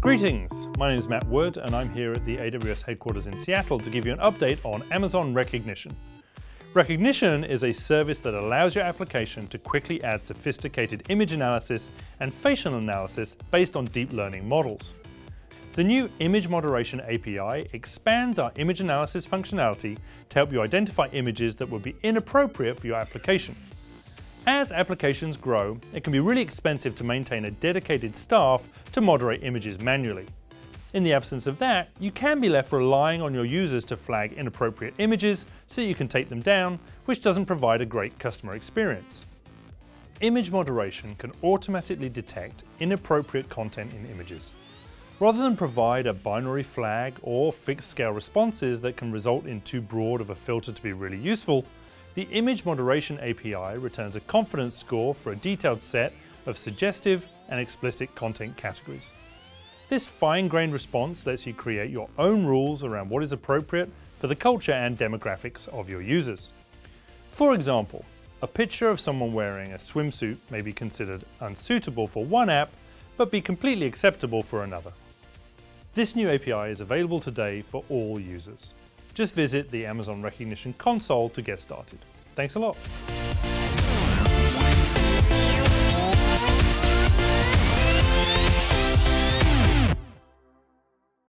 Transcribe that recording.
Greetings, my name is Matt Wood and I'm here at the AWS headquarters in Seattle to give you an update on Amazon Rekognition. Rekognition is a service that allows your application to quickly add sophisticated image analysis and facial analysis based on deep learning models. The new Image Moderation API expands our image analysis functionality to help you identify images that would be inappropriate for your application. As applications grow, it can be really expensive to maintain a dedicated staff to moderate images manually. In the absence of that, you can be left relying on your users to flag inappropriate images so you can take them down, which doesn't provide a great customer experience. Image moderation can automatically detect inappropriate content in images. Rather than provide a binary flag or fixed scale responses that can result in too broad of a filter to be really useful, the Image Moderation API returns a confidence score for a detailed set of suggestive and explicit content categories. This fine-grained response lets you create your own rules around what is appropriate for the culture and demographics of your users. For example, a picture of someone wearing a swimsuit may be considered unsuitable for one app, but be completely acceptable for another. This new API is available today for all users. Just visit the Amazon Rekognition console to get started. Thanks a lot.